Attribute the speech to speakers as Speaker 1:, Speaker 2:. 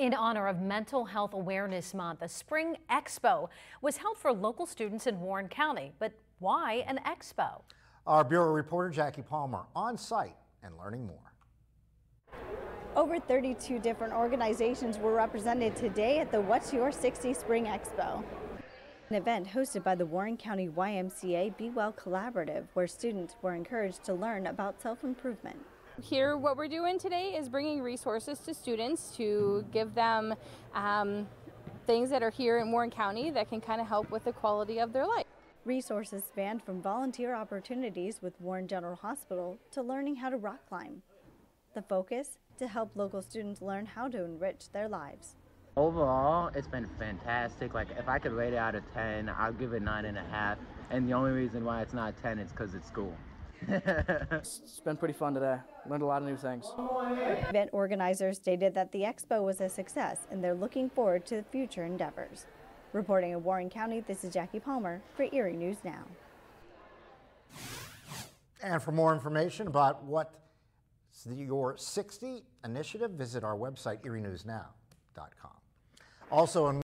Speaker 1: In honor of Mental Health Awareness Month, a spring expo was held for local students in Warren County. But why an expo?
Speaker 2: Our bureau reporter Jackie Palmer on site and learning more.
Speaker 3: Over 32 different organizations were represented today at the What's Your 60 Spring Expo. An event hosted by the Warren County YMCA Be Well Collaborative where students were encouraged to learn about self-improvement.
Speaker 4: Here, what we're doing today is bringing resources to students to give them um, things that are here in Warren County that can kind of help with the quality of their life.
Speaker 3: Resources spanned from volunteer opportunities with Warren General Hospital to learning how to rock climb. The focus? To help local students learn how to enrich their lives.
Speaker 5: Overall, it's been fantastic. Like, if I could rate it out of 10, I'll give it 9.5. And the only reason why it's not 10 is because it's school.
Speaker 6: It's been pretty fun today. Learned a lot of new things.
Speaker 3: Event organizers stated that the expo was a success and they're looking forward to future endeavors. Reporting in Warren County, this is Jackie Palmer for Erie News Now.
Speaker 2: And for more information about what your 60 initiative, visit our website, erienewsnow.com. Also,